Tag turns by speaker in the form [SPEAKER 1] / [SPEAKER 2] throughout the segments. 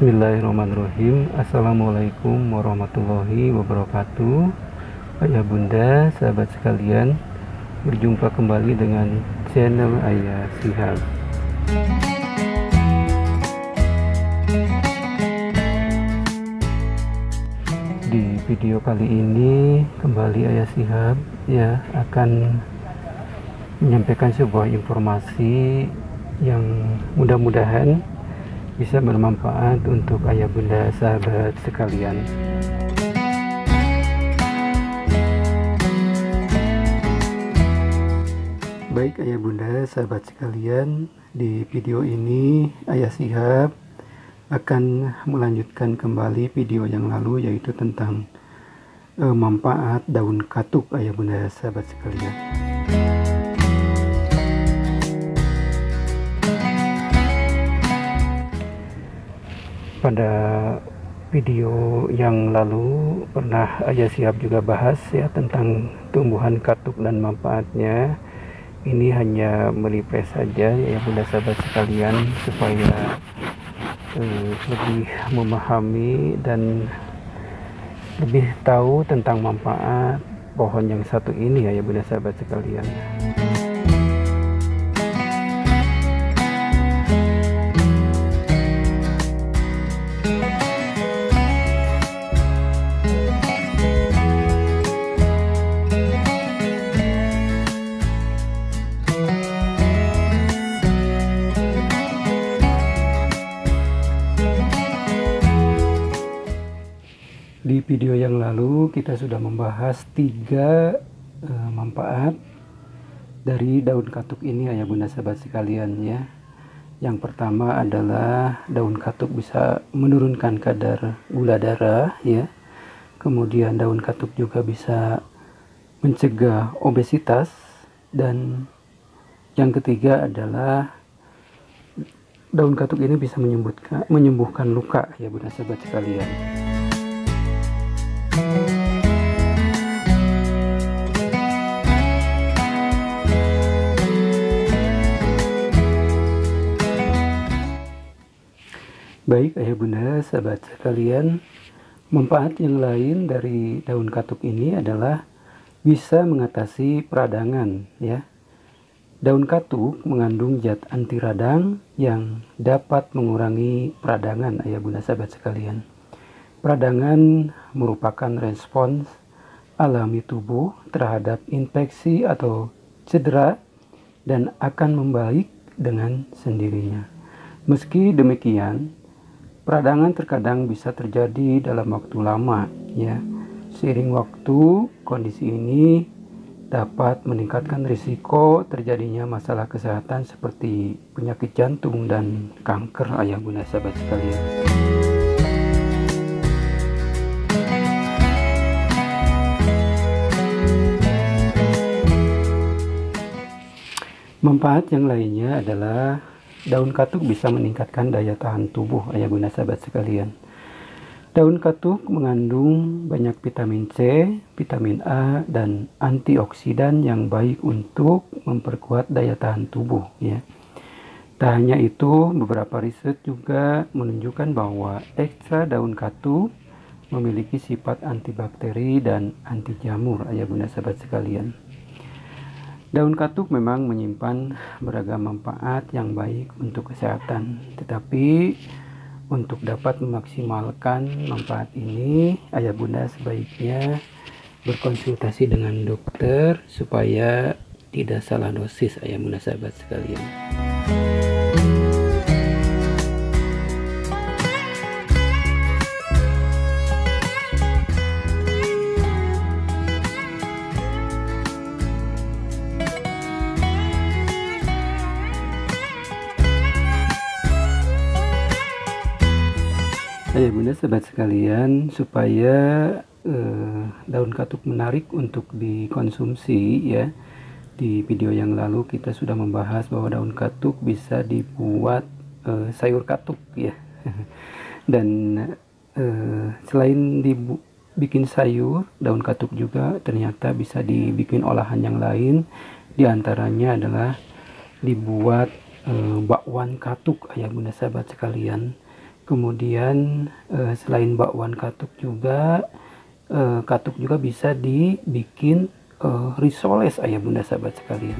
[SPEAKER 1] Bismillahirrahmanirrahim. Assalamualaikum warahmatullahi wabarakatuh. Ayah bunda, sahabat sekalian Berjumpa kembali dengan channel Ayah Sihab. Di video kali ini kembali Ayah Sihab ya akan menyampaikan sebuah informasi yang mudah-mudahan bisa bermanfaat untuk ayah bunda sahabat sekalian. Baik ayah bunda sahabat sekalian di video ini ayah sihab akan melanjutkan kembali video yang lalu yaitu tentang uh, manfaat daun katuk ayah bunda sahabat sekalian pada video yang lalu pernah Ayah Siap juga bahas ya tentang tumbuhan katuk dan manfaatnya. Ini hanya melipes saja ya bunda sahabat sekalian supaya eh, lebih memahami dan lebih tahu tentang manfaat pohon yang satu ini ya bunda sahabat sekalian Di video yang lalu kita sudah membahas tiga uh, manfaat dari daun katuk ini ya bunda sahabat sekalian ya. Yang pertama adalah daun katuk bisa menurunkan kadar gula darah ya. Kemudian daun katuk juga bisa mencegah obesitas dan yang ketiga adalah daun katuk ini bisa menyembuhkan menyembuhkan luka ya bunda sahabat sekalian. Baik ayah bunda sahabat sekalian Manfaat yang lain dari daun katuk ini adalah bisa mengatasi peradangan ya. Daun katuk mengandung zat anti radang yang dapat mengurangi peradangan ayah bunda sahabat sekalian. Peradangan merupakan respons alami tubuh terhadap infeksi atau cedera dan akan membaik dengan sendirinya. Meski demikian, Peradangan terkadang bisa terjadi dalam waktu lama, ya. Seiring waktu, kondisi ini dapat meningkatkan risiko terjadinya masalah kesehatan seperti penyakit jantung dan kanker ayah bunda sahabat sekalian. Manfaat yang lainnya adalah Daun katuk bisa meningkatkan daya tahan tubuh ayah bunda sahabat sekalian. Daun katuk mengandung banyak vitamin C, vitamin A, dan antioksidan yang baik untuk memperkuat daya tahan tubuh. Ya. Tak hanya itu, beberapa riset juga menunjukkan bahwa ekstra daun katuk memiliki sifat antibakteri dan anti jamur, ayah bunda sahabat sekalian. Daun katuk memang menyimpan beragam manfaat yang baik untuk kesehatan, tetapi untuk dapat memaksimalkan manfaat ini, ayah bunda sebaiknya berkonsultasi dengan dokter supaya tidak salah dosis ayah bunda sahabat sekalian. Ayah bunda sahabat sekalian supaya eh, daun katuk menarik untuk dikonsumsi ya. Di video yang lalu kita sudah membahas bahwa daun katuk bisa dibuat eh, sayur katuk ya. Dan eh, selain dibikin sayur daun katuk juga ternyata bisa dibikin olahan yang lain. Di antaranya adalah dibuat bakwan katuk ayah bunda sahabat sekalian kemudian uh, selain bakwan katuk juga uh, katuk juga bisa dibikin uh, risoles ayah bunda sahabat sekalian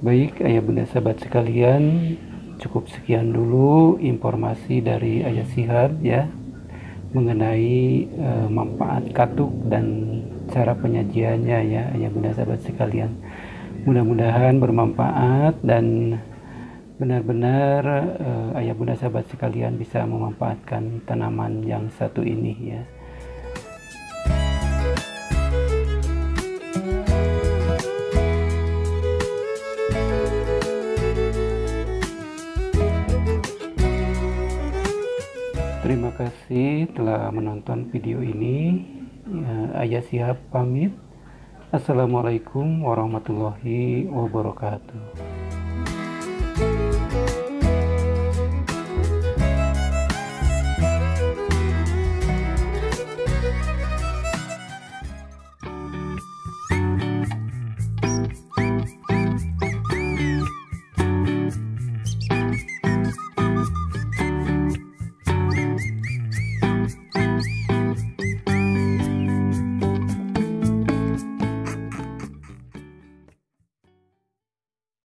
[SPEAKER 1] Baik, ayah bunda sahabat sekalian, cukup sekian dulu informasi dari ayah Sihab ya mengenai e, manfaat katuk dan cara penyajiannya ya ayah bunda sahabat sekalian. Mudah-mudahan bermanfaat dan benar-benar e, ayah bunda sahabat sekalian bisa memanfaatkan tanaman yang satu ini ya. Terima kasih telah menonton video ini. Ya, Ayah siap pamit. Assalamualaikum warahmatullahi wabarakatuh.